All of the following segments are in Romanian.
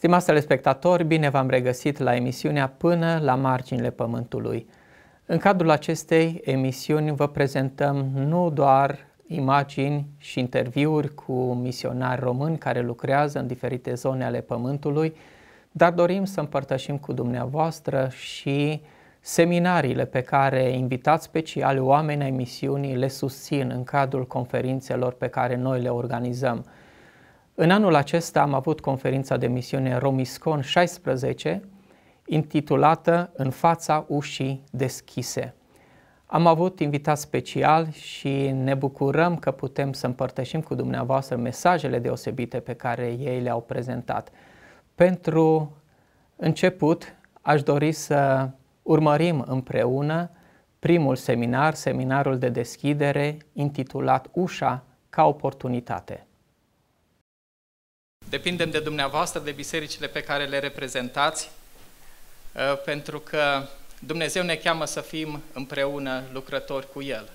Stimați telespectatori, bine v-am regăsit la emisiunea Până la marginile Pământului. În cadrul acestei emisiuni vă prezentăm nu doar imagini și interviuri cu misionari români care lucrează în diferite zone ale Pământului, dar dorim să împărtășim cu dumneavoastră și seminariile pe care invitați speciali oameni ai misiunii le susțin în cadrul conferințelor pe care noi le organizăm. În anul acesta am avut conferința de misiune Romiscon 16, intitulată În fața ușii deschise. Am avut invitat special și ne bucurăm că putem să împărtășim cu dumneavoastră mesajele deosebite pe care ei le-au prezentat. Pentru început, aș dori să urmărim împreună primul seminar, seminarul de deschidere, intitulat Ușa ca oportunitate. Depindem de dumneavoastră, de bisericile pe care le reprezentați, uh, pentru că Dumnezeu ne cheamă să fim împreună lucrători cu El.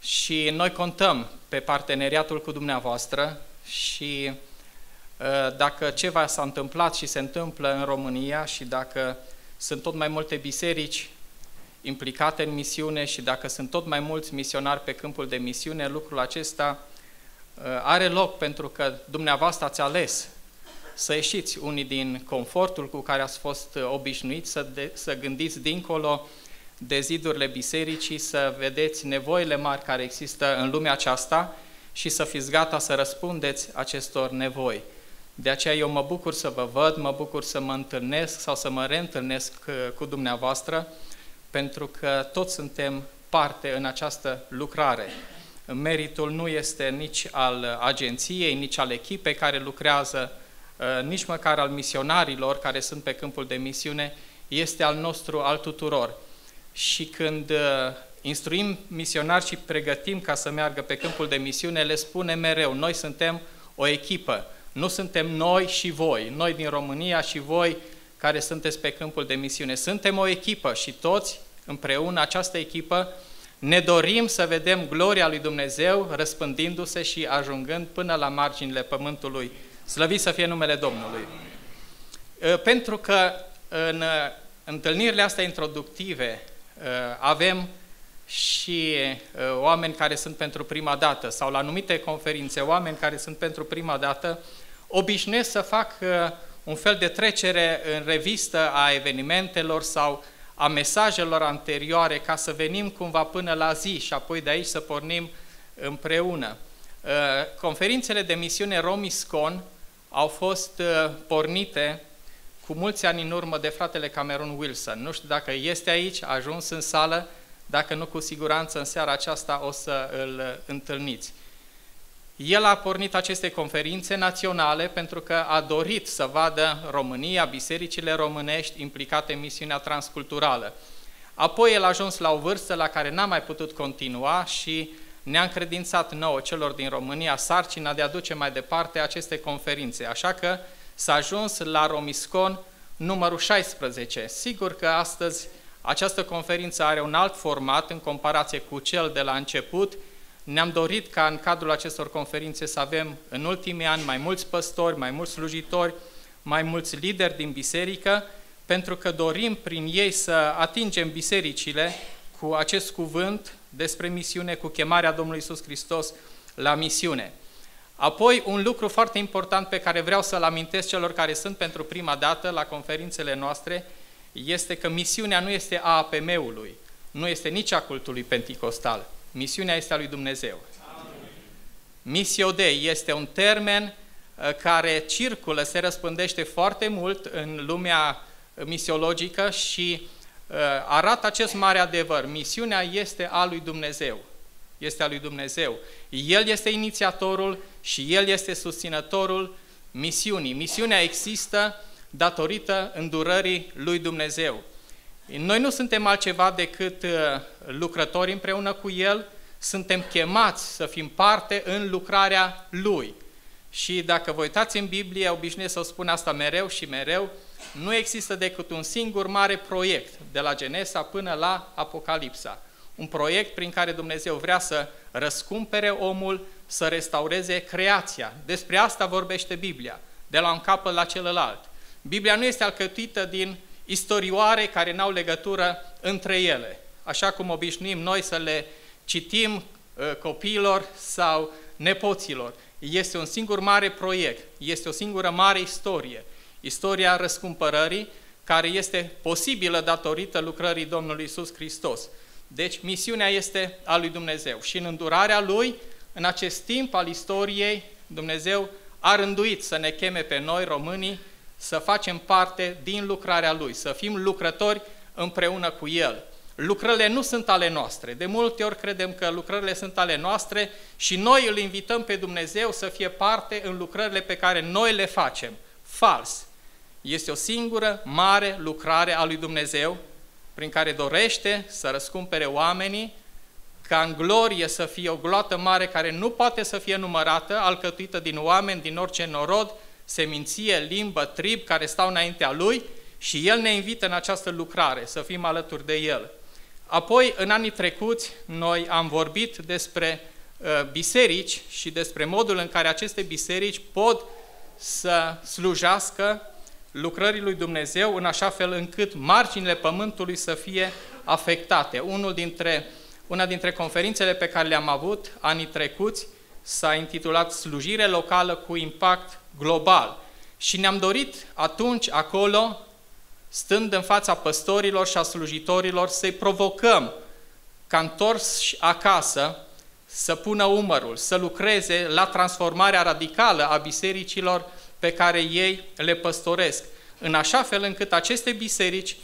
Și noi contăm pe parteneriatul cu dumneavoastră și uh, dacă ceva s-a întâmplat și se întâmplă în România și dacă sunt tot mai multe biserici implicate în misiune și dacă sunt tot mai mulți misionari pe câmpul de misiune, lucrul acesta uh, are loc pentru că dumneavoastră ați ales să ieșiți unii din confortul cu care ați fost uh, obișnuiți, să, de, să gândiți dincolo de zidurile bisericii, să vedeți nevoile mari care există în lumea aceasta și să fiți gata să răspundeți acestor nevoi. De aceea eu mă bucur să vă văd, mă bucur să mă întâlnesc sau să mă reîntâlnesc uh, cu dumneavoastră, pentru că toți suntem parte în această lucrare. Meritul nu este nici al agenției, nici al echipei care lucrează, uh, nici măcar al misionarilor care sunt pe câmpul de misiune, este al nostru, al tuturor. Și când uh, instruim misionari și pregătim ca să meargă pe câmpul de misiune, le spune mereu, noi suntem o echipă, nu suntem noi și voi, noi din România și voi care sunteți pe câmpul de misiune. Suntem o echipă și toți împreună, această echipă, ne dorim să vedem gloria lui Dumnezeu răspândindu-se și ajungând până la marginile pământului. Slăvit să fie numele Domnului! Ă, pentru că în întâlnirile astea introductive ă, avem și ă, oameni care sunt pentru prima dată sau la anumite conferințe oameni care sunt pentru prima dată, obișnuiesc să fac un fel de trecere în revistă a evenimentelor sau a mesajelor anterioare ca să venim cumva până la zi și apoi de aici să pornim împreună. Uh, conferințele de misiune Romiscon au fost uh, pornite cu mulți ani în urmă de fratele Cameron Wilson. Nu știu dacă este aici, a ajuns în sală, dacă nu, cu siguranță în seara aceasta o să îl întâlniți. El a pornit aceste conferințe naționale pentru că a dorit să vadă România, bisericile românești implicate în misiunea transculturală. Apoi el a ajuns la o vârstă la care n-a mai putut continua și ne-a încredințat nouă celor din România sarcina de a duce mai departe aceste conferințe. Așa că s-a ajuns la Romiscon numărul 16. Sigur că astăzi această conferință are un alt format în comparație cu cel de la început, ne-am dorit ca în cadrul acestor conferințe să avem în ultimii ani mai mulți păstori, mai mulți slujitori, mai mulți lideri din biserică, pentru că dorim prin ei să atingem bisericile cu acest cuvânt despre misiune, cu chemarea Domnului Isus Hristos la misiune. Apoi, un lucru foarte important pe care vreau să-l amintesc celor care sunt pentru prima dată la conferințele noastre, este că misiunea nu este a APM-ului, nu este nici a cultului penticostal. Misiunea este a lui Dumnezeu. Missio Dei este un termen uh, care circulă, se răspândește foarte mult în lumea misiologică și uh, arată acest mare adevăr. Misiunea este a lui Dumnezeu. Este a lui Dumnezeu. El este inițiatorul și El este susținătorul misiunii. Misiunea există datorită îndurării lui Dumnezeu. Noi nu suntem altceva decât uh, lucrători împreună cu El, suntem chemați să fim parte în lucrarea Lui. Și dacă vă uitați în Biblie, obișnuiesc să spun asta mereu și mereu, nu există decât un singur mare proiect, de la Genesa până la Apocalipsa. Un proiect prin care Dumnezeu vrea să răscumpere omul, să restaureze creația. Despre asta vorbește Biblia. de la un capăt la celălalt. Biblia nu este alcătuită din istorioare care n-au legătură între ele, așa cum obișnuim noi să le citim uh, copiilor sau nepoților. Este un singur mare proiect, este o singură mare istorie, istoria răscumpărării, care este posibilă datorită lucrării Domnului Isus Hristos. Deci misiunea este a lui Dumnezeu și în îndurarea lui, în acest timp al istoriei, Dumnezeu a rânduit să ne cheme pe noi, românii, să facem parte din lucrarea Lui, să fim lucrători împreună cu El. Lucrările nu sunt ale noastre. De multe ori credem că lucrările sunt ale noastre și noi îl invităm pe Dumnezeu să fie parte în lucrările pe care noi le facem. Fals. Este o singură mare lucrare a lui Dumnezeu prin care dorește să răscumpere oamenii ca în glorie să fie o gloată mare care nu poate să fie numărată, alcătuită din oameni, din orice norod, seminție, limbă, trib care stau înaintea Lui și El ne invită în această lucrare, să fim alături de El. Apoi, în anii trecuți, noi am vorbit despre uh, biserici și despre modul în care aceste biserici pot să slujească lucrării lui Dumnezeu în așa fel încât marginile pământului să fie afectate. Unul dintre, una dintre conferințele pe care le-am avut anii trecuți s-a intitulat Slujire locală cu impact global. Și ne-am dorit atunci acolo, stând în fața păstorilor și a slujitorilor, să-i provocăm ca întors acasă să pună umărul, să lucreze la transformarea radicală a bisericilor pe care ei le păstoresc, în așa fel încât aceste biserici,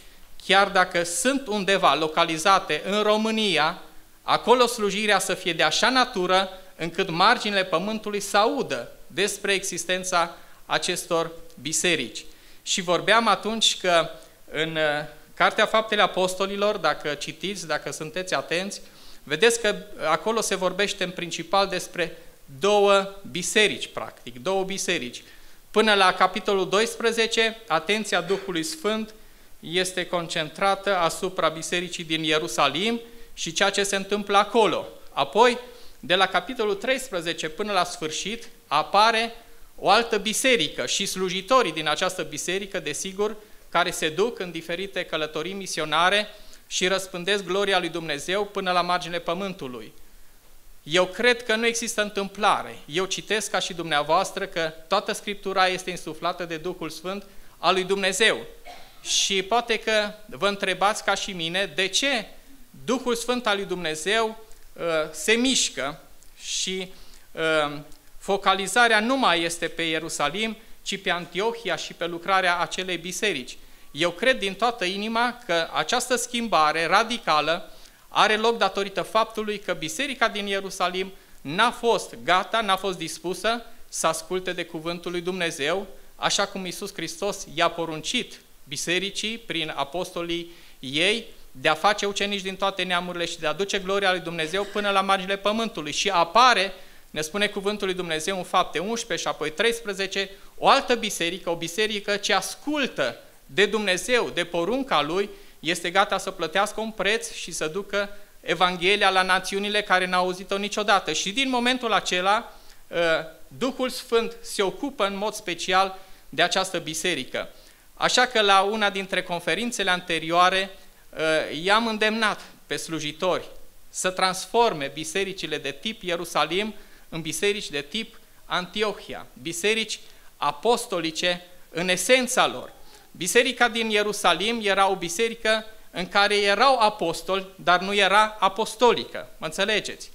chiar dacă sunt undeva localizate în România, acolo slujirea să fie de așa natură încât marginile pământului să audă despre existența acestor biserici. Și vorbeam atunci că în uh, Cartea Faptele Apostolilor, dacă citiți, dacă sunteți atenți, vedeți că acolo se vorbește în principal despre două biserici, practic, două biserici. Până la capitolul 12, atenția Duhului Sfânt este concentrată asupra bisericii din Ierusalim și ceea ce se întâmplă acolo. Apoi, de la capitolul 13 până la sfârșit, apare o altă biserică și slujitorii din această biserică, desigur, care se duc în diferite călătorii misionare și răspândesc gloria lui Dumnezeu până la marginile pământului. Eu cred că nu există întâmplare. Eu citesc ca și dumneavoastră că toată Scriptura este insuflată de Duhul Sfânt al lui Dumnezeu. Și poate că vă întrebați ca și mine de ce Duhul Sfânt al lui Dumnezeu uh, se mișcă și uh, focalizarea nu mai este pe Ierusalim, ci pe Antiohia și pe lucrarea acelei biserici. Eu cred din toată inima că această schimbare radicală are loc datorită faptului că biserica din Ierusalim n-a fost gata, n-a fost dispusă să asculte de cuvântul lui Dumnezeu, așa cum Iisus Hristos i-a poruncit bisericii prin apostolii ei de a face ucenici din toate neamurile și de a duce gloria lui Dumnezeu până la marginile pământului. Și apare, ne spune cuvântul lui Dumnezeu în fapte 11 și apoi 13, o altă biserică, o biserică ce ascultă de Dumnezeu, de porunca Lui, este gata să plătească un preț și să ducă Evanghelia la națiunile care n-au auzit-o niciodată. Și din momentul acela, ă, Duhul Sfânt se ocupă în mod special de această biserică. Așa că la una dintre conferințele anterioare ă, i-am îndemnat pe slujitori să transforme bisericile de tip Ierusalim în biserici de tip Antiohia, biserici apostolice în esența lor. Biserica din Ierusalim era o biserică în care erau apostoli, dar nu era apostolică. Mă înțelegeți?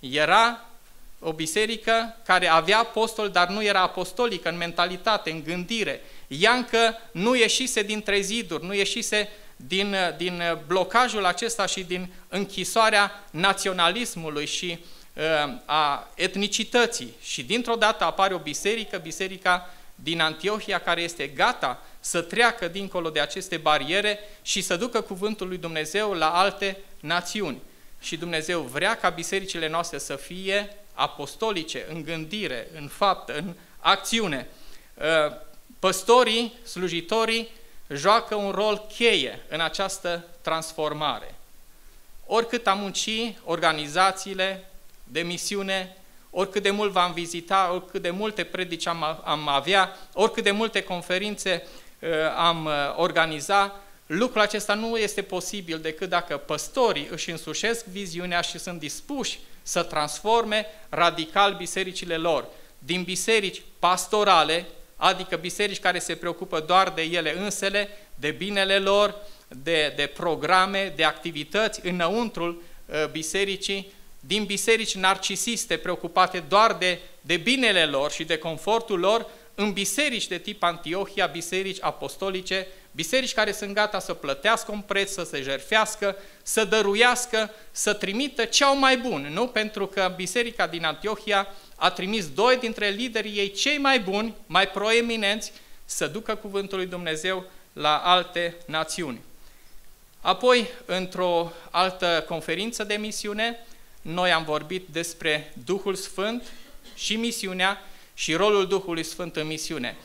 Era o biserică care avea apostoli, dar nu era apostolică în mentalitate, în gândire. Ea încă nu ieșise dintre ziduri, nu ieșise din, din blocajul acesta și din închisoarea naționalismului și uh, a etnicității. Și dintr-o dată apare o biserică, biserica din Antiohia, care este gata să treacă dincolo de aceste bariere și să ducă cuvântul lui Dumnezeu la alte națiuni. Și Dumnezeu vrea ca bisericile noastre să fie apostolice, în gândire, în fapt, în acțiune. Uh, păstorii, slujitorii, joacă un rol cheie în această transformare. Oricât am munci organizațiile de misiune, oricât de mult v-am vizita, oricât de multe predici am, am avea, oricât de multe conferințe uh, am uh, organiza, lucrul acesta nu este posibil decât dacă păstorii își însușesc viziunea și sunt dispuși să transforme radical bisericile lor din biserici pastorale, adică biserici care se preocupă doar de ele însele, de binele lor, de, de programe, de activități înăuntrul uh, bisericii, din biserici narcisiste preocupate doar de, de binele lor și de confortul lor, în biserici de tip Antiohia, biserici apostolice, biserici care sunt gata să plătească un preț, să se jerfească, să dăruiască, să trimită ce au mai bun, nu? Pentru că biserica din Antiohia a trimis doi dintre liderii ei cei mai buni, mai proeminenți, să ducă cuvântul lui Dumnezeu la alte națiuni. Apoi, într-o altă conferință de misiune, noi am vorbit despre Duhul Sfânt și misiunea și rolul Duhului Sfânt în misiune.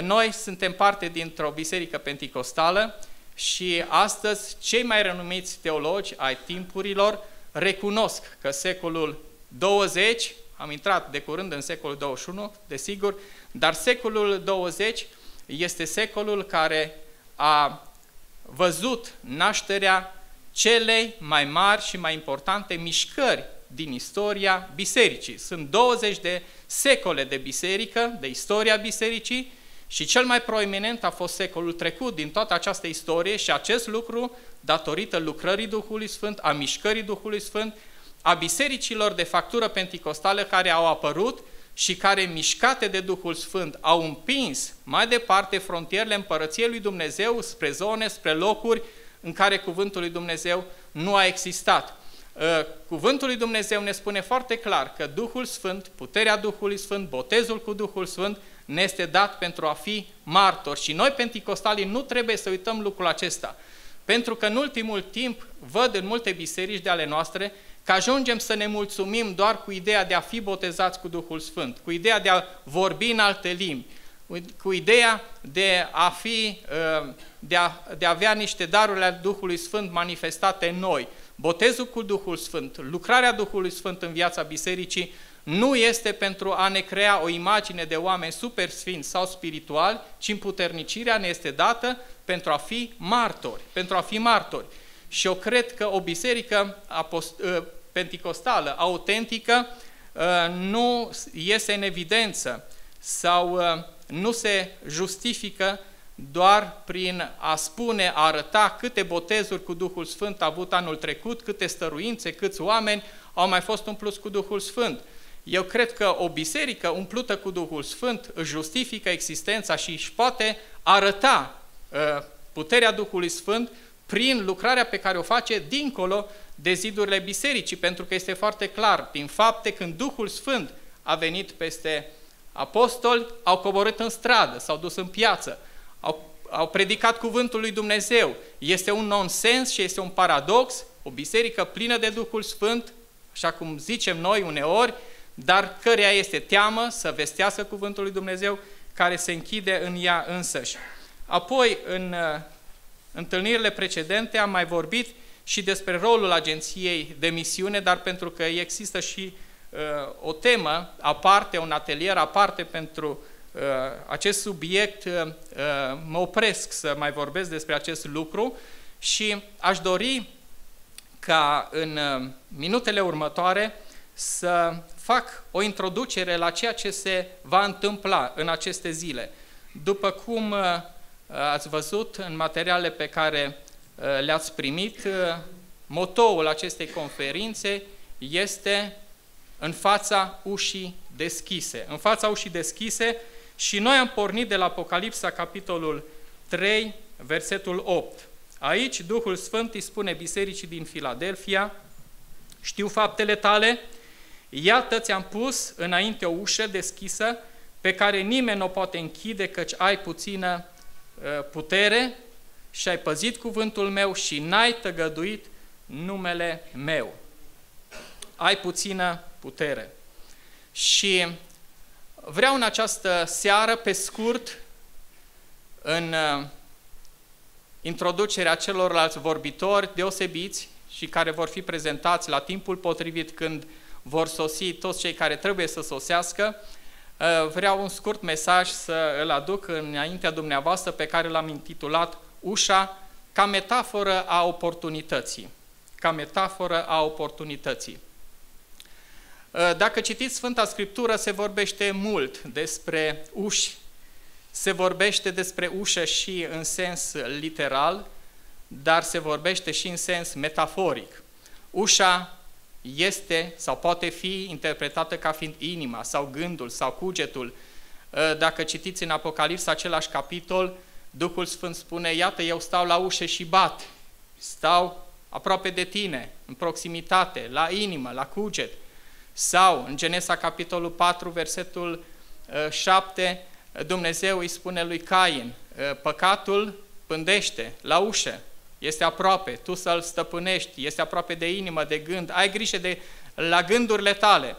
Noi suntem parte dintr-o biserică penticostală și astăzi cei mai renumiți teologi ai timpurilor recunosc că secolul 20, am intrat de curând în secolul 21, desigur, dar secolul 20 este secolul care a văzut nașterea celei mai mari și mai importante mișcări din istoria bisericii. Sunt 20 de secole de biserică, de istoria bisericii și cel mai proeminent a fost secolul trecut din toată această istorie și acest lucru datorită lucrării Duhului Sfânt, a mișcării Duhului Sfânt, a bisericilor de factură penticostală care au apărut și care, mișcate de Duhul Sfânt, au împins mai departe frontierele împărăției lui Dumnezeu spre zone, spre locuri în care cuvântul lui Dumnezeu nu a existat. Ă, cuvântul lui Dumnezeu ne spune foarte clar că Duhul Sfânt, puterea Duhului Sfânt, botezul cu Duhul Sfânt ne este dat pentru a fi martori și noi penticostalii nu trebuie să uităm lucrul acesta. Pentru că în ultimul timp văd în multe biserici de ale noastre că ajungem să ne mulțumim doar cu ideea de a fi botezați cu Duhul Sfânt, cu ideea de a vorbi în alte limbi, cu ideea de a fi, ă, de a, de a avea niște daruri ale Duhului Sfânt manifestate în noi. Botezul cu Duhul Sfânt, lucrarea Duhului Sfânt în viața bisericii nu este pentru a ne crea o imagine de oameni super sfinți sau spirituali, ci împuternicirea ne este dată pentru a fi martori, pentru a fi martori. Și eu cred că o biserică ă, penticostală, autentică, ă, nu iese în evidență sau ă, nu se justifică doar prin a spune, a arăta câte botezuri cu Duhul Sfânt a avut anul trecut, câte stăruințe, câți oameni au mai fost umpluți cu Duhul Sfânt. Eu cred că o biserică umplută cu Duhul Sfânt își justifică existența și își poate arăta uh, puterea Duhului Sfânt prin lucrarea pe care o face dincolo de zidurile bisericii, pentru că este foarte clar, din fapte, când Duhul Sfânt a venit peste apostoli, au coborât în stradă, s-au dus în piață, au, au predicat cuvântul lui Dumnezeu. Este un nonsens și este un paradox, o biserică plină de Duhul Sfânt, așa cum zicem noi uneori, dar căreia este teamă să vestească cuvântul lui Dumnezeu, care se închide în ea însăși. Apoi, în uh, întâlnirile precedente am mai vorbit și despre rolul agenției de misiune, dar pentru că există și uh, o temă aparte, un atelier aparte pentru uh, acest subiect, uh, uh, mă opresc să mai vorbesc despre acest lucru și aș dori ca în uh, minutele următoare să fac o introducere la ceea ce se va întâmpla în aceste zile. După cum uh, ați văzut în materialele pe care uh, le-ați primit, uh, motoul acestei conferințe este în fața ușii deschise. În fața ușii deschise și noi am pornit de la Apocalipsa, capitolul 3, versetul 8. Aici Duhul Sfânt îi spune bisericii din Filadelfia, știu faptele tale, Iată, ți-am pus înainte o ușă deschisă pe care nimeni nu o poate închide, căci ai puțină uh, putere și ai păzit cuvântul meu și n-ai tăgăduit numele meu. Ai puțină putere. Și vreau în această seară, pe scurt, în uh, introducerea celorlalți vorbitori deosebiți și care vor fi prezentați la timpul potrivit când vor sosi toți cei care trebuie să sosească, vreau un scurt mesaj să îl aduc înaintea dumneavoastră pe care l-am intitulat Ușa ca metaforă a oportunității. Ca metaforă a oportunității. Dacă citiți Sfânta Scriptură, se vorbește mult despre uși, se vorbește despre ușă și în sens literal, dar se vorbește și în sens metaforic. Ușa este sau poate fi interpretată ca fiind inima sau gândul sau cugetul. Dacă citiți în Apocalipsa același capitol, Duhul Sfânt spune, iată, eu stau la ușă și bat, stau aproape de tine, în proximitate, la inimă, la cuget. Sau, în Genesa, capitolul 4, versetul 7, uh, Dumnezeu îi spune lui Cain, uh, păcatul pândește la ușă, este aproape, tu să-l stăpânești, este aproape de inimă, de gând, ai grijă de la gândurile tale.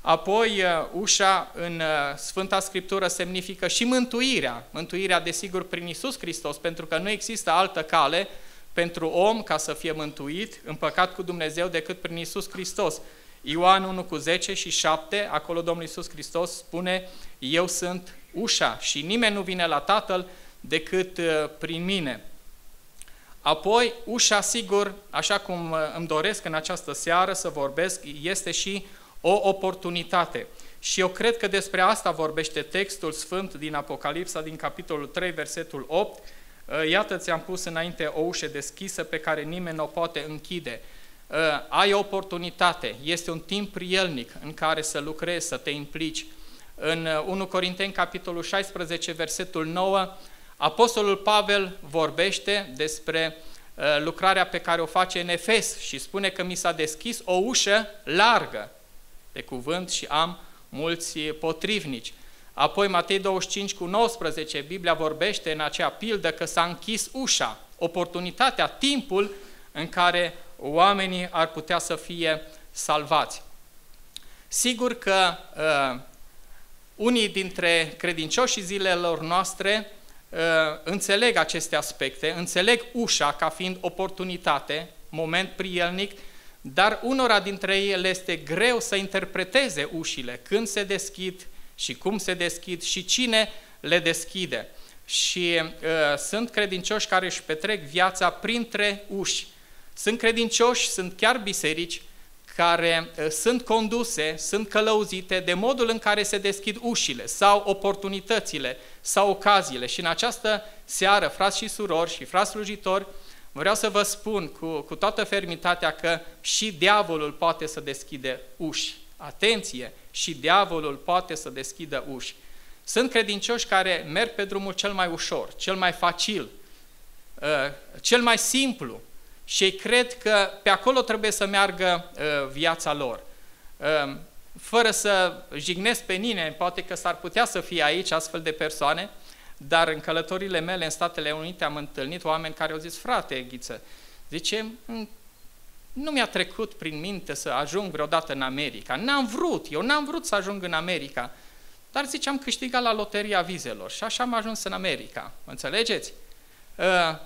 Apoi, uh, ușa în Sfânta Scriptură semnifică și mântuirea, mântuirea desigur prin Isus Hristos, pentru că nu există altă cale pentru om ca să fie mântuit, împăcat cu Dumnezeu, decât prin Isus Hristos. Ioan 1 cu 10 și 7, acolo Domnul Iisus Hristos spune, eu sunt ușa și nimeni nu vine la Tatăl decât uh, prin mine. Apoi, ușa, sigur, așa cum uh, îmi doresc în această seară să vorbesc, este și o oportunitate. Și eu cred că despre asta vorbește textul sfânt din Apocalipsa, din capitolul 3, versetul 8. Uh, iată, ți-am pus înainte o ușă deschisă pe care nimeni nu o poate închide. Uh, ai o oportunitate, este un timp prielnic în care să lucrezi, să te implici. În 1 uh, Corinteni, capitolul 16, versetul 9, Apostolul Pavel vorbește despre uh, lucrarea pe care o face în Efes și spune că mi s-a deschis o ușă largă de cuvânt și am mulți potrivnici. Apoi Matei 25 cu 19, Biblia vorbește în acea pildă că s-a închis ușa, oportunitatea, timpul în care oamenii ar putea să fie salvați. Sigur că uh, unii dintre credincioșii zilelor noastre uh, înțeleg aceste aspecte, înțeleg ușa ca fiind oportunitate, moment prielnic, dar unora dintre ei le este greu să interpreteze ușile, când se deschid și cum se deschid și cine le deschide. Și uh, sunt credincioși care își petrec viața printre uși, sunt credincioși, sunt chiar biserici care uh, sunt conduse, sunt călăuzite de modul în care se deschid ușile sau oportunitățile sau ocaziile. Și în această seară, frați și surori și frați slujitori, vreau să vă spun cu, cu toată fermitatea că și diavolul poate să deschide uși. Atenție! Și diavolul poate să deschidă uși. Sunt credincioși care merg pe drumul cel mai ușor, cel mai facil, uh, cel mai simplu, și ei cred că pe acolo trebuie să meargă uh, viața lor. Uh, fără să jignesc pe nimeni, poate că s-ar putea să fie aici astfel de persoane, dar în călătorile mele în Statele Unite am întâlnit oameni care au zis, frate Ghiță, zice, nu mi-a trecut prin minte să ajung vreodată în America. N-am vrut, eu n-am vrut să ajung în America. Dar zice, am câștigat la loteria vizelor și așa am ajuns în America. Înțelegeți? Uh,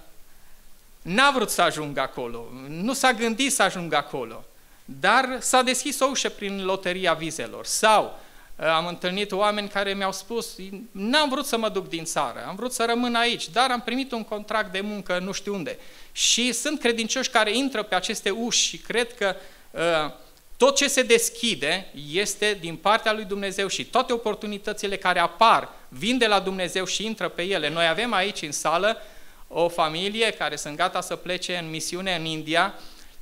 N-a vrut să ajungă acolo, nu s-a gândit să ajungă acolo, dar s-a deschis o ușă prin loteria vizelor. Sau uh, am întâlnit oameni care mi-au spus, n-am vrut să mă duc din țară, am vrut să rămân aici, dar am primit un contract de muncă nu știu unde. Și sunt credincioși care intră pe aceste uși și cred că uh, tot ce se deschide este din partea lui Dumnezeu și toate oportunitățile care apar vin de la Dumnezeu și intră pe ele. Noi avem aici în sală o familie care sunt gata să plece în misiune în India,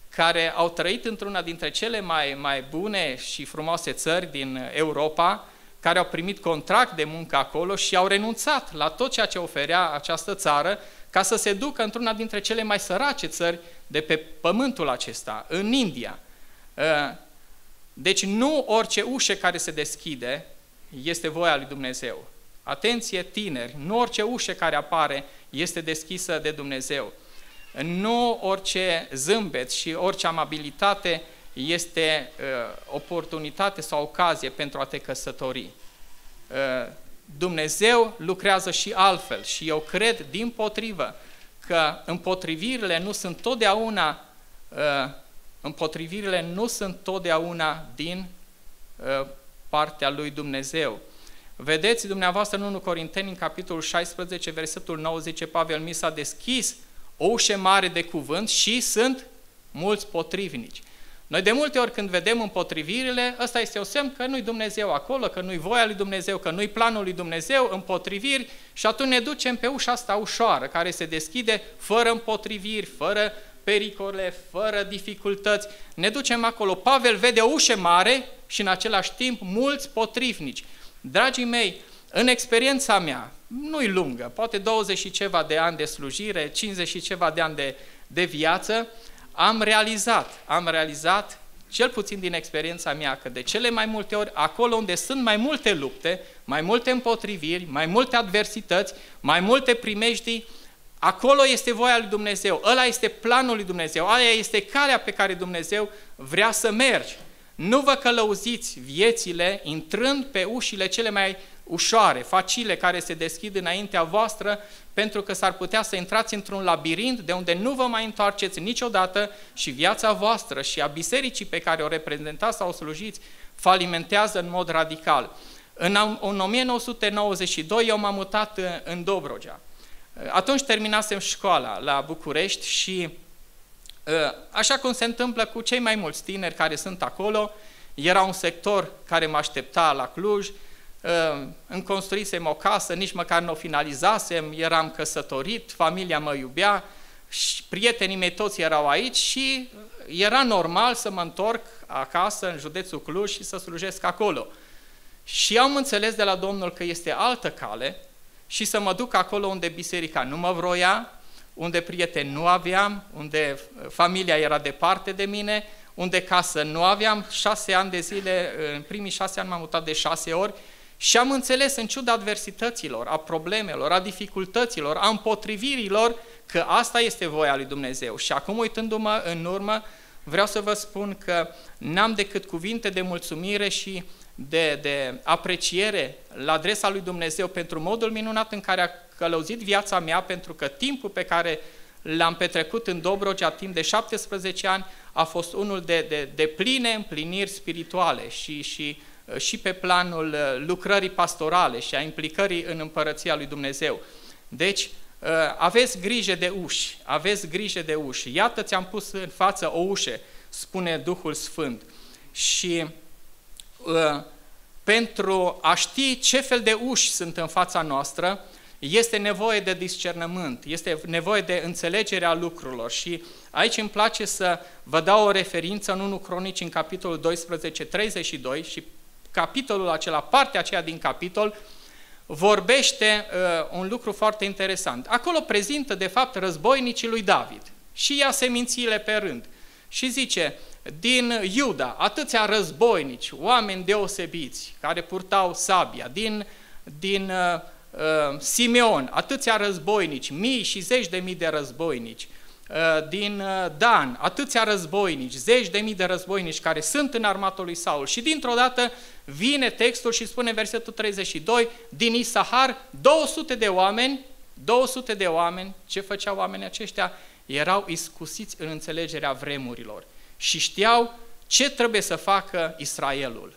care au trăit într-una dintre cele mai, mai bune și frumoase țări din Europa, care au primit contract de muncă acolo și au renunțat la tot ceea ce oferea această țară ca să se ducă într-una dintre cele mai sărace țări de pe pământul acesta, în India. Uh, deci nu orice ușă care se deschide este voia lui Dumnezeu. Atenție tineri, nu orice ușă care apare este deschisă de Dumnezeu. Nu orice zâmbet și orice amabilitate este uh, oportunitate sau ocazie pentru a te căsători. Uh, Dumnezeu lucrează și altfel și eu cred din potrivă că împotrivirile nu sunt totdeauna uh, împotrivirile nu sunt totdeauna din uh, partea lui Dumnezeu. Vedeți dumneavoastră în 1 Corinteni, în capitolul 16, versetul 9, zice Pavel, mi s-a deschis o ușă mare de cuvânt și sunt mulți potrivnici. Noi de multe ori când vedem împotrivirile, ăsta este o semn că nu-i Dumnezeu acolo, că nu-i voia lui Dumnezeu, că nu-i planul lui Dumnezeu, împotriviri și atunci ne ducem pe ușa asta ușoară, care se deschide fără împotriviri, fără pericole, fără dificultăți. Ne ducem acolo. Pavel vede o ușă mare și în același timp mulți potrivnici. Dragii mei, în experiența mea, nu-i lungă, poate 20 și ceva de ani de slujire, 50 și ceva de ani de, de viață, am realizat, am realizat, cel puțin din experiența mea, că de cele mai multe ori, acolo unde sunt mai multe lupte, mai multe împotriviri, mai multe adversități, mai multe primejdii, acolo este voia lui Dumnezeu, ăla este planul lui Dumnezeu, aia este calea pe care Dumnezeu vrea să mergi. Nu vă călăuziți viețile intrând pe ușile cele mai ușoare, facile, care se deschid înaintea voastră, pentru că s-ar putea să intrați într-un labirint de unde nu vă mai întoarceți niciodată și viața voastră și a bisericii pe care o reprezentați sau o slujiți falimentează în mod radical. În, în 1992 eu m-am mutat în Dobrogea. Atunci terminasem școala la București și Ă, așa cum se întâmplă cu cei mai mulți tineri care sunt acolo, era un sector care mă aștepta la Cluj, ă, îmi construisem o casă, nici măcar nu o finalizasem, eram căsătorit, familia mă iubea, și prietenii mei toți erau aici și era normal să mă întorc acasă în județul Cluj și să slujesc acolo. Și am înțeles de la Domnul că este altă cale și să mă duc acolo unde biserica nu mă vroia, unde prieteni nu aveam, unde familia era departe de mine, unde casă nu aveam, șase ani de zile, în primii șase ani m-am mutat de șase ori și am înțeles, în ciuda adversităților, a problemelor, a dificultăților, a împotrivirilor, că asta este voia lui Dumnezeu. Și acum, uitându-mă în urmă, vreau să vă spun că n-am decât cuvinte de mulțumire și de, de apreciere la adresa lui Dumnezeu pentru modul minunat în care a călăuzit viața mea, pentru că timpul pe care l-am petrecut în Dobrogea timp de 17 ani a fost unul de, de, de pline împliniri spirituale și, și, și pe planul uh, lucrării pastorale și a implicării în împărăția lui Dumnezeu. Deci, uh, aveți grijă de uși, aveți grijă de uși. Iată, ți-am pus în față o ușă, spune Duhul Sfânt. Și uh, pentru a ști ce fel de uși sunt în fața noastră, este nevoie de discernământ, este nevoie de înțelegerea lucrurilor și aici îmi place să vă dau o referință în 1 Cronici în capitolul 12, 32 și capitolul acela, partea aceea din capitol, vorbește uh, un lucru foarte interesant. Acolo prezintă, de fapt, războinicii lui David și ia semințiile pe rând și zice, din Iuda, atâția războinici, oameni deosebiți, care purtau sabia, din, din uh, uh, Simeon, atâția războinici, mii și zeci de mii de războinici, uh, din uh, Dan, atâția războinici, zeci de mii de războinici care sunt în armatul lui Saul. Și dintr-o dată vine textul și spune versetul 32, din Isahar, 200 de oameni, 200 de oameni, ce făceau oamenii aceștia? Erau iscusiți în înțelegerea vremurilor și știau ce trebuie să facă Israelul.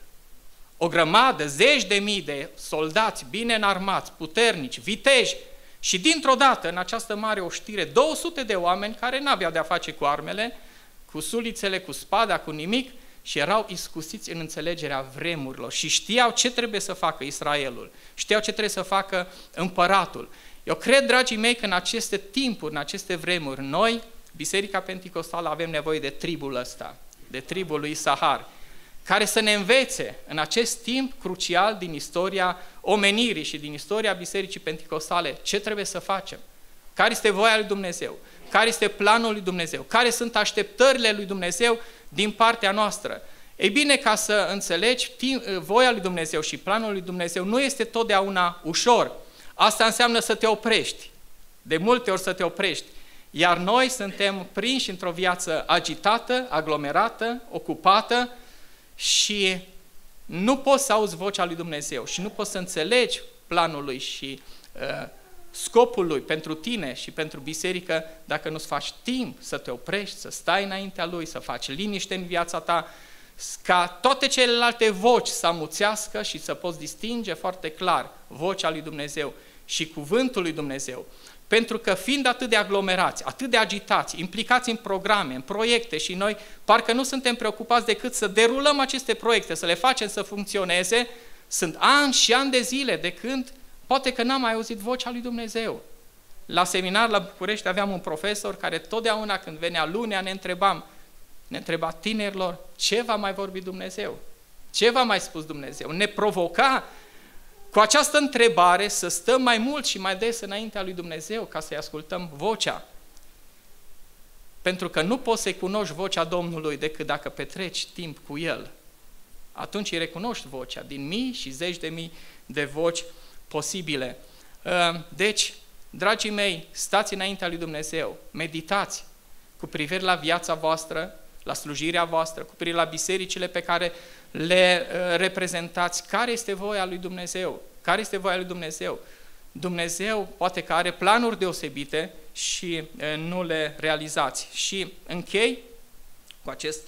O grămadă, zeci de mii de soldați bine înarmați, puternici, viteji și dintr-o dată în această mare oștire 200 de oameni care n-aveau de-a face cu armele, cu sulițele, cu spada, cu nimic și erau iscusiți în înțelegerea vremurilor și știau ce trebuie să facă Israelul, știau ce trebuie să facă împăratul. Eu cred, dragii mei, că în aceste timpuri, în aceste vremuri, noi, Biserica Pentecostală, avem nevoie de tribul ăsta, de tribul lui Sahar, care să ne învețe în acest timp crucial din istoria omenirii și din istoria Bisericii Pentecostale ce trebuie să facem, care este voia lui Dumnezeu, care este planul lui Dumnezeu, care sunt așteptările lui Dumnezeu din partea noastră. Ei bine, ca să înțelegi, voia lui Dumnezeu și planul lui Dumnezeu nu este totdeauna ușor. Asta înseamnă să te oprești, de multe ori să te oprești. Iar noi suntem prinși într-o viață agitată, aglomerată, ocupată, și nu poți să auzi vocea lui Dumnezeu și nu poți să înțelegi planul lui și uh, scopul lui pentru tine și pentru biserică dacă nu-ți faci timp să te oprești, să stai înaintea lui, să faci liniște în viața ta, ca toate celelalte voci să amuțească și să poți distinge foarte clar vocea lui Dumnezeu și cuvântul lui Dumnezeu. Pentru că fiind atât de aglomerați, atât de agitați, implicați în programe, în proiecte și noi parcă nu suntem preocupați decât să derulăm aceste proiecte, să le facem să funcționeze, sunt ani și ani de zile de când poate că n-am mai auzit vocea lui Dumnezeu. La seminar la București aveam un profesor care totdeauna când venea lunea ne întrebam, ne întreba tinerilor, ce va mai vorbi Dumnezeu? Ce va mai spus Dumnezeu? Ne provoca cu această întrebare să stăm mai mult și mai des înaintea lui Dumnezeu ca să-i ascultăm vocea. Pentru că nu poți să-i cunoști vocea Domnului decât dacă petreci timp cu El. Atunci îi recunoști vocea din mii și zeci de mii de voci posibile. Ă, deci, dragii mei, stați înaintea lui Dumnezeu, meditați cu privire la viața voastră, la slujirea voastră, cu privire la bisericile pe care le uh, reprezentați, care este voia lui Dumnezeu, care este voia lui Dumnezeu. Dumnezeu poate că are planuri deosebite și uh, nu le realizați. Și închei cu acest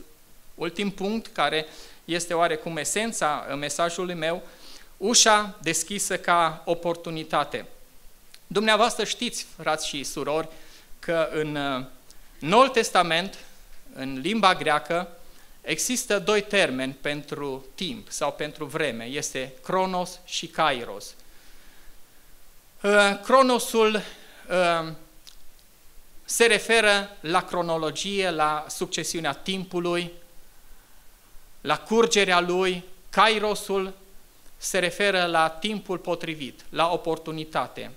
ultim punct, care este oarecum esența uh, mesajului meu, ușa deschisă ca oportunitate. Dumneavoastră știți, frați și surori, că în Noul Testament în limba greacă există doi termeni pentru timp sau pentru vreme. Este Cronos și Kairos. Uh, cronosul uh, se referă la cronologie, la succesiunea timpului, la curgerea lui. Kairosul se referă la timpul potrivit, la oportunitate.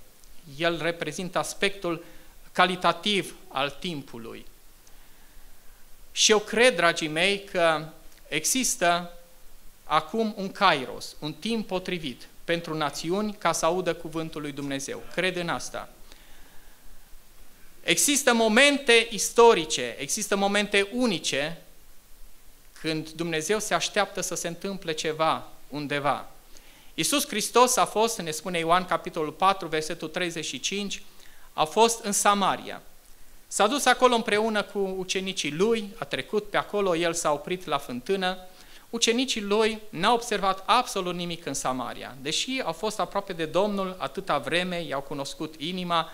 El reprezintă aspectul calitativ al timpului. Și eu cred, dragii mei, că există acum un kairos, un timp potrivit pentru națiuni ca să audă cuvântul lui Dumnezeu. Cred în asta. Există momente istorice, există momente unice când Dumnezeu se așteaptă să se întâmple ceva undeva. Iisus Hristos a fost, ne spune Ioan capitolul 4, versetul 35, a fost în Samaria. S-a dus acolo împreună cu ucenicii lui, a trecut pe acolo, el s-a oprit la fântână. Ucenicii lui n-au observat absolut nimic în Samaria, deși au fost aproape de Domnul atâta vreme, i-au cunoscut inima,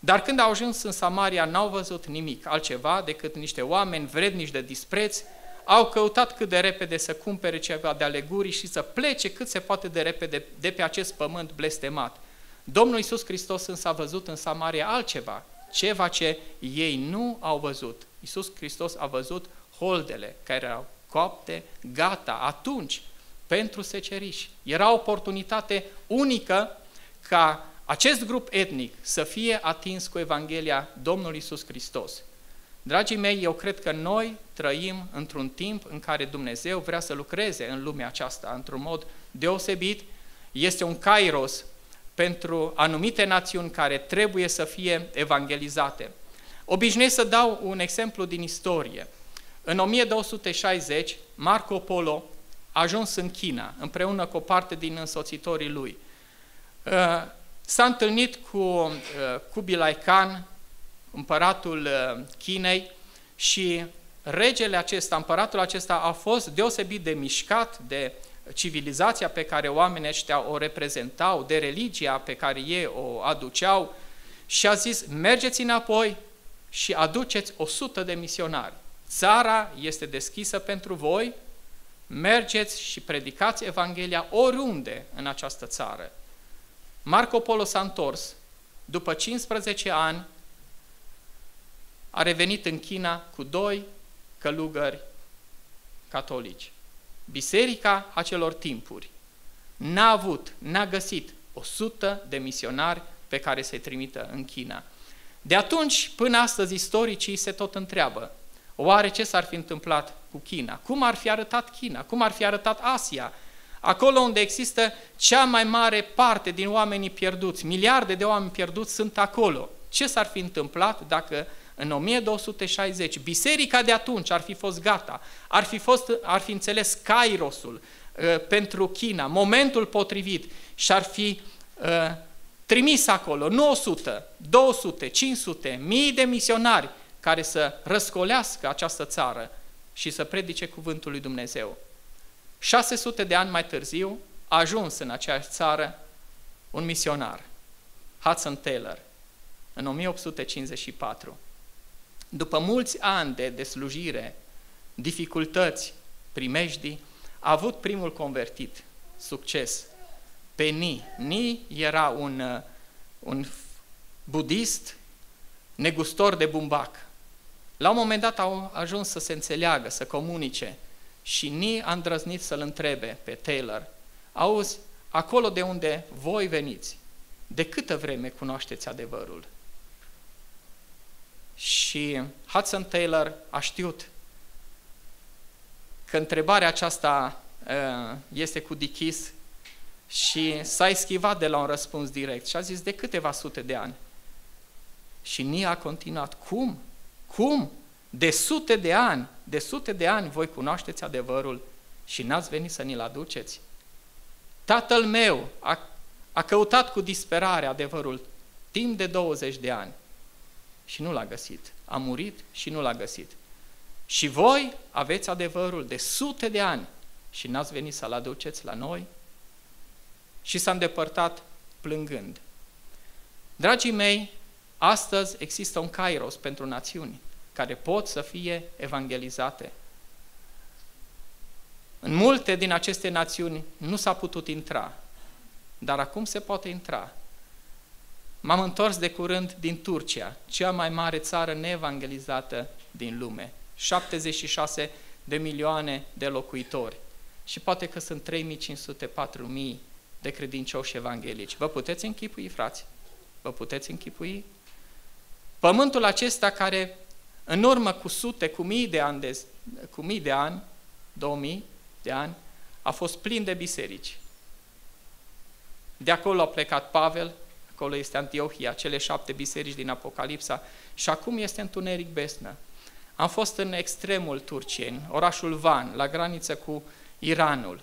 dar când au ajuns în Samaria n-au văzut nimic altceva decât niște oameni vrednici de dispreț, au căutat cât de repede să cumpere ceva de aleguri și să plece cât se poate de repede de pe acest pământ blestemat. Domnul Iisus Hristos însă a văzut în Samaria altceva, ceva ce ei nu au văzut. Iisus Hristos a văzut holdele care erau coapte, gata, atunci, pentru seceriși. Era o oportunitate unică ca acest grup etnic să fie atins cu Evanghelia Domnului Iisus Hristos. Dragii mei, eu cred că noi trăim într-un timp în care Dumnezeu vrea să lucreze în lumea aceasta într-un mod deosebit. Este un kairos pentru anumite națiuni care trebuie să fie evangelizate. Obișnuiesc să dau un exemplu din istorie. În 1260, Marco Polo a ajuns în China, împreună cu o parte din însoțitorii lui. Uh, s-a întâlnit cu uh, Kubilai Khan, împăratul uh, Chinei, și regele acesta, împăratul acesta a fost deosebit de mișcat de civilizația pe care oamenii ăștia o reprezentau, de religia pe care ei o aduceau și a zis, mergeți înapoi și aduceți 100 de misionari. Țara este deschisă pentru voi, mergeți și predicați Evanghelia oriunde în această țară. Marco Polo s-a întors, după 15 ani, a revenit în China cu doi călugări catolici. Biserica acelor timpuri n-a avut, n-a găsit 100 de misionari pe care se trimită în China. De atunci până astăzi istoricii se tot întreabă, oare ce s-ar fi întâmplat cu China? Cum ar fi arătat China? Cum ar fi arătat Asia? Acolo unde există cea mai mare parte din oamenii pierduți, miliarde de oameni pierduți sunt acolo. Ce s-ar fi întâmplat dacă în 1260, biserica de atunci ar fi fost gata, ar fi, fost, ar fi înțeles Kairosul uh, pentru China, momentul potrivit și ar fi uh, trimis acolo, nu 100, 200, 500, mii de misionari care să răscolească această țară și să predice cuvântul lui Dumnezeu. 600 de ani mai târziu a ajuns în aceeași țară un misionar, Hudson Taylor, în 1854. După mulți ani de, de slujire, dificultăți, primejdii, a avut primul convertit, succes, pe Ni. Ni era un, uh, un budist negustor de bumbac. La un moment dat au ajuns să se înțeleagă, să comunice și Ni a îndrăznit să-l întrebe pe Taylor, auzi, acolo de unde voi veniți, de câtă vreme cunoașteți adevărul? Și Hudson Taylor a știut că întrebarea aceasta uh, este cu dichis și s-a eschivat de la un răspuns direct și a zis de câteva sute de ani. Și Nia a continuat, cum? Cum? De sute de ani, de sute de ani voi cunoașteți adevărul și n-ați venit să ni-l aduceți? Tatăl meu a, a căutat cu disperare adevărul timp de 20 de ani și nu l-a găsit. A murit și nu l-a găsit. Și voi aveți adevărul de sute de ani și n-ați venit să-l aduceți la noi? Și s-a îndepărtat plângând. Dragii mei, astăzi există un kairos pentru națiuni care pot să fie evangelizate. În multe din aceste națiuni nu s-a putut intra, dar acum se poate intra. M-am întors de curând din Turcia, cea mai mare țară neevangelizată din lume. 76 de milioane de locuitori. Și poate că sunt 3500-4000 de credincioși evanghelici. Vă puteți închipui, frați? Vă puteți închipui? Pământul acesta care în urmă cu sute, cu mii de ani, de, cu mii de ani, 2000 de ani, a fost plin de biserici. De acolo a plecat Pavel, acolo este Antiohia, cele șapte biserici din Apocalipsa, și acum este întuneric besnă. Am fost în extremul Turciei, în orașul Van, la graniță cu Iranul.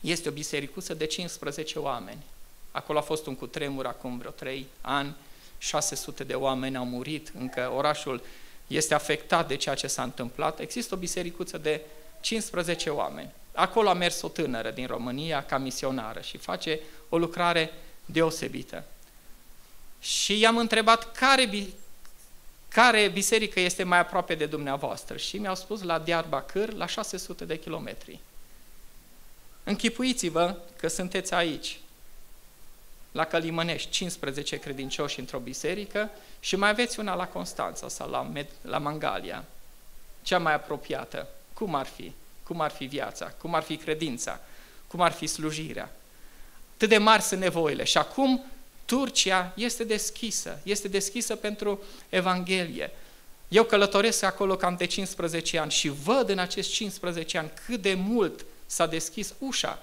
Este o bisericuță de 15 oameni. Acolo a fost un cutremur acum vreo 3 ani, 600 de oameni au murit, încă orașul este afectat de ceea ce s-a întâmplat. Există o bisericuță de 15 oameni. Acolo a mers o tânără din România ca misionară și face o lucrare deosebită. Și i-am întrebat care, care biserică este mai aproape de dumneavoastră și mi-au spus la Diyarbakir, la 600 de kilometri. Închipuiți-vă că sunteți aici, la Călimănești, 15 credincioși într-o biserică și mai aveți una la Constanța sau la, Med- la Mangalia, cea mai apropiată. Cum ar fi? Cum ar fi viața? Cum ar fi credința? Cum ar fi slujirea? Atât de mari sunt nevoile. Și acum Turcia este deschisă, este deschisă pentru Evanghelie. Eu călătoresc acolo cam de 15 ani și văd în acești 15 ani cât de mult s-a deschis ușa.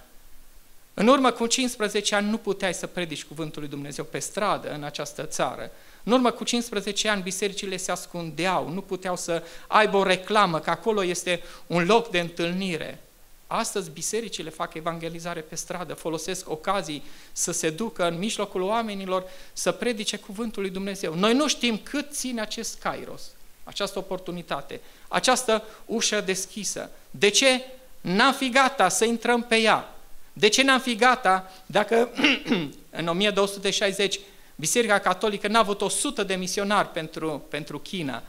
În urmă cu 15 ani nu puteai să predici cuvântul lui Dumnezeu pe stradă în această țară. În urmă cu 15 ani bisericile se ascundeau, nu puteau să aibă o reclamă că acolo este un loc de întâlnire. Astăzi bisericile fac evangelizare pe stradă, folosesc ocazii să se ducă în mijlocul oamenilor să predice cuvântul lui Dumnezeu. Noi nu știm cât ține acest kairos, această oportunitate, această ușă deschisă. De ce n-am fi gata să intrăm pe ea? De ce n-am fi gata dacă în 1260 Biserica Catolică n-a avut 100 de misionari pentru, pentru China?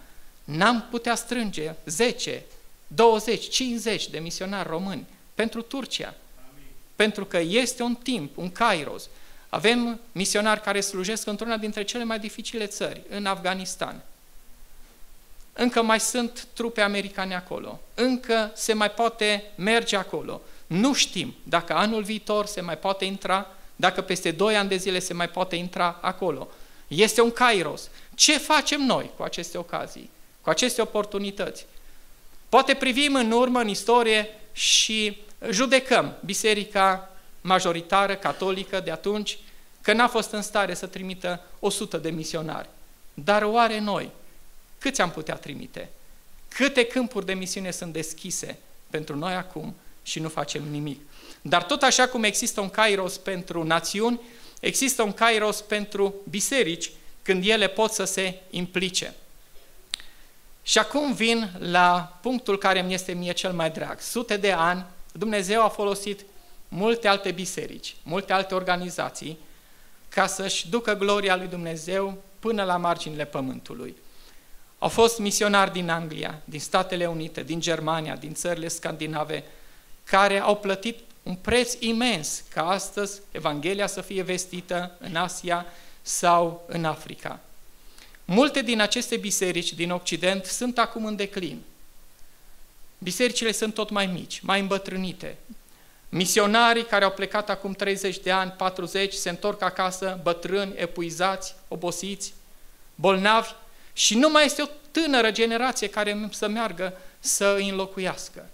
N-am putea strânge 10, 20, 50 de misionari români pentru Turcia. Amin. Pentru că este un timp, un kairos. Avem misionari care slujesc într-una dintre cele mai dificile țări, în Afganistan. Încă mai sunt trupe americane acolo. Încă se mai poate merge acolo. Nu știm dacă anul viitor se mai poate intra, dacă peste 2 ani de zile se mai poate intra acolo. Este un kairos. Ce facem noi cu aceste ocazii, cu aceste oportunități? Poate privim în urmă, în istorie și judecăm biserica majoritară, catolică de atunci, că n-a fost în stare să trimită 100 de misionari. Dar oare noi, câți am putea trimite? Câte câmpuri de misiune sunt deschise pentru noi acum și nu facem nimic? Dar tot așa cum există un kairos pentru națiuni, există un kairos pentru biserici când ele pot să se implice. Și acum vin la punctul care mi este mie cel mai drag. Sute de ani, Dumnezeu a folosit multe alte biserici, multe alte organizații, ca să-și ducă gloria lui Dumnezeu până la marginile pământului. Au fost misionari din Anglia, din Statele Unite, din Germania, din țările scandinave, care au plătit un preț imens ca astăzi Evanghelia să fie vestită în Asia sau în Africa. Multe din aceste biserici din Occident sunt acum în declin. Bisericile sunt tot mai mici, mai îmbătrânite. Misionarii care au plecat acum 30 de ani, 40, se întorc acasă, bătrâni, epuizați, obosiți, bolnavi și nu mai este o tânără generație care să meargă să îi înlocuiască.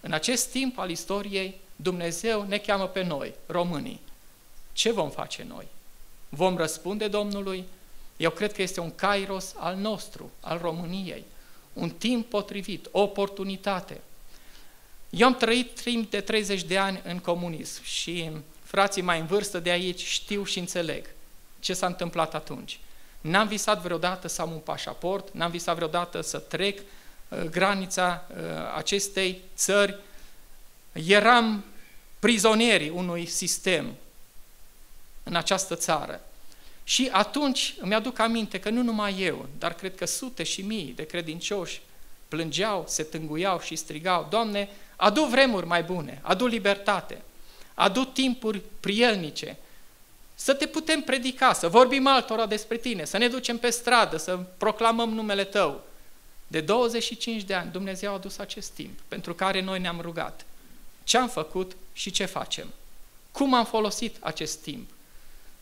În acest timp al istoriei, Dumnezeu ne cheamă pe noi, românii. Ce vom face noi? Vom răspunde Domnului? Eu cred că este un kairos al nostru, al României. Un timp potrivit, o oportunitate. Eu am trăit timp de 30 de ani în comunism și frații mai în vârstă de aici știu și înțeleg ce s-a întâmplat atunci. N-am visat vreodată să am un pașaport, n-am visat vreodată să trec uh, granița uh, acestei țări. Eram prizonierii unui sistem în această țară. Și atunci îmi aduc aminte că nu numai eu, dar cred că sute și mii de credincioși plângeau, se tânguiau și strigau, Doamne, adu vremuri mai bune, adu libertate, adu timpuri prielnice, să te putem predica, să vorbim altora despre tine, să ne ducem pe stradă, să proclamăm numele tău. De 25 de ani Dumnezeu a adus acest timp pentru care noi ne-am rugat. Ce am făcut și ce facem? Cum am folosit acest timp?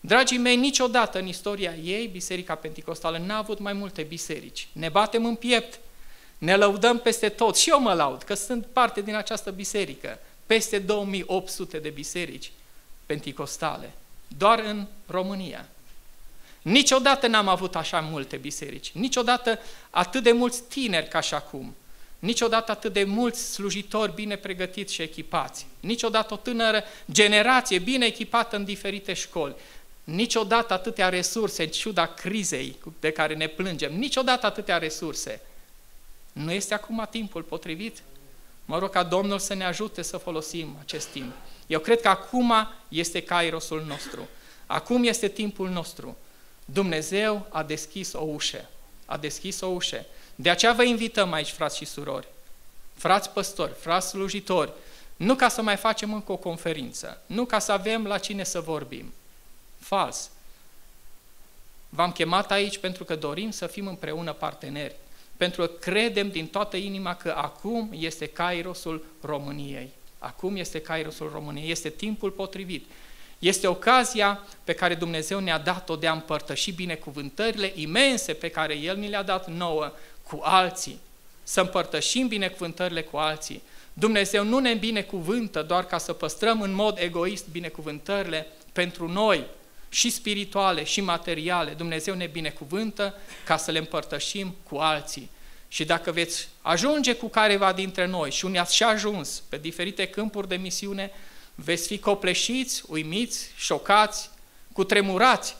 Dragii mei, niciodată în istoria ei, Biserica Pentecostală n-a avut mai multe biserici. Ne batem în piept, ne lăudăm peste tot. Și eu mă laud că sunt parte din această biserică. Peste 2800 de biserici pentecostale doar în România. Niciodată n-am avut așa multe biserici, niciodată atât de mulți tineri ca și acum, niciodată atât de mulți slujitori bine pregătiți și echipați, niciodată o tânără generație bine echipată în diferite școli, niciodată atâtea resurse, în ciuda crizei de care ne plângem, niciodată atâtea resurse. Nu este acum timpul potrivit? Mă rog ca Domnul să ne ajute să folosim acest timp. Eu cred că acum este kairosul nostru. Acum este timpul nostru. Dumnezeu a deschis o ușă. A deschis o ușă. De aceea vă invităm aici, frați și surori, frați păstori, frați slujitori, nu ca să mai facem încă o conferință, nu ca să avem la cine să vorbim. Fals. V-am chemat aici pentru că dorim să fim împreună parteneri, pentru că credem din toată inima că acum este Kairosul României. Acum este Kairosul României, este timpul potrivit. Este ocazia pe care Dumnezeu ne-a dat-o de a împărtăși binecuvântările imense pe care El ni le-a dat nouă cu alții. Să împărtășim binecuvântările cu alții. Dumnezeu nu ne binecuvântă doar ca să păstrăm în mod egoist binecuvântările pentru noi, și spirituale și materiale. Dumnezeu ne binecuvântă ca să le împărtășim cu alții. Și dacă veți ajunge cu careva dintre noi și unii ați și ajuns pe diferite câmpuri de misiune, veți fi copleșiți, uimiți, șocați, cutremurați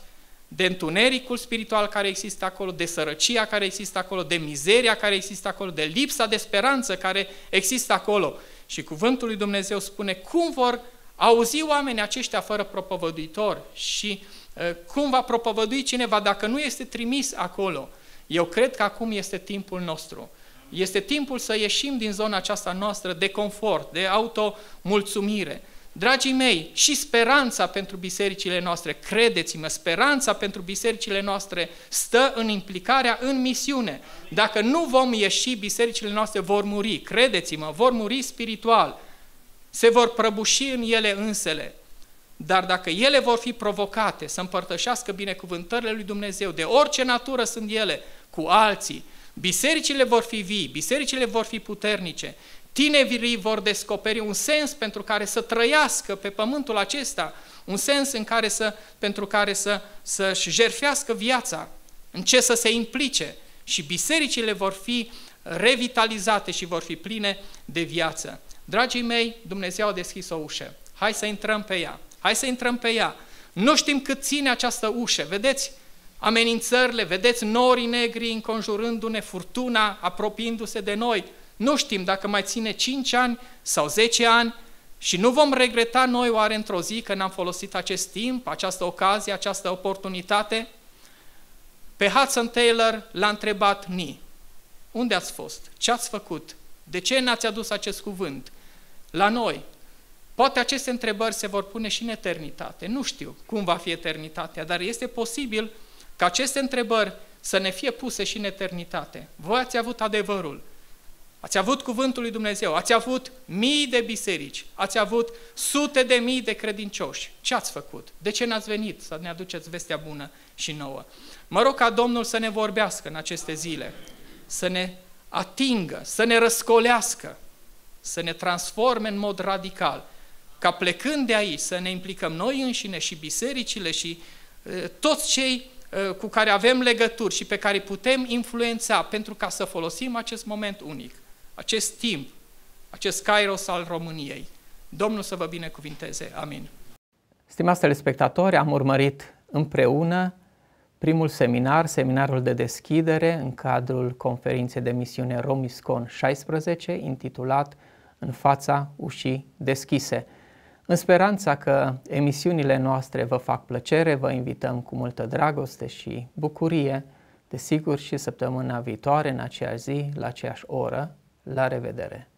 de întunericul spiritual care există acolo, de sărăcia care există acolo, de mizeria care există acolo, de lipsa de speranță care există acolo. Și cuvântul lui Dumnezeu spune cum vor auzi oamenii aceștia fără propovăduitor și uh, cum va propovădui cineva dacă nu este trimis acolo. Eu cred că acum este timpul nostru. Este timpul să ieșim din zona aceasta noastră de confort, de automulțumire. Dragii mei, și speranța pentru bisericile noastre, credeți-mă, speranța pentru bisericile noastre stă în implicarea în misiune. Dacă nu vom ieși, bisericile noastre vor muri, credeți-mă, vor muri spiritual, se vor prăbuși în ele însele. Dar dacă ele vor fi provocate să împărtășească binecuvântările lui Dumnezeu, de orice natură sunt ele, cu alții, bisericile vor fi vii, bisericile vor fi puternice, tinerii vor descoperi un sens pentru care să trăiască pe pământul acesta, un sens în care să, pentru care să, să-și jerfească viața, în ce să se implice și bisericile vor fi revitalizate și vor fi pline de viață. Dragii mei, Dumnezeu a deschis o ușă. Hai să intrăm pe ea. Hai să intrăm pe ea. Nu știm cât ține această ușă. Vedeți amenințările, vedeți norii negri înconjurându-ne, furtuna apropiindu-se de noi. Nu știm dacă mai ține 5 ani sau 10 ani și nu vom regreta noi oare într-o zi că n-am folosit acest timp, această ocazie, această oportunitate? Pe Hudson Taylor l-a întrebat Ni, unde ați fost? Ce ați făcut? De ce n-ați adus acest cuvânt? La noi. Poate aceste întrebări se vor pune și în eternitate. Nu știu cum va fi eternitatea, dar este posibil ca aceste întrebări să ne fie puse și în eternitate. Voi ați avut adevărul, ați avut cuvântul lui Dumnezeu, ați avut mii de biserici, ați avut sute de mii de credincioși. Ce ați făcut? De ce n-ați venit să ne aduceți vestea bună și nouă? Mă rog ca Domnul să ne vorbească în aceste zile, să ne atingă, să ne răscolească, să ne transforme în mod radical, ca plecând de aici să ne implicăm noi înșine și bisericile și uh, toți cei uh, cu care avem legături și pe care putem influența pentru ca să folosim acest moment unic, acest timp, acest kairos al României. Domnul să vă binecuvinteze. Amin. Stimați telespectatori, am urmărit împreună primul seminar, seminarul de deschidere în cadrul conferinței de misiune Romiscon 16, intitulat În fața ușii deschise. În speranța că emisiunile noastre vă fac plăcere, vă invităm cu multă dragoste și bucurie, desigur și săptămâna viitoare, în aceeași zi, la aceeași oră. La revedere!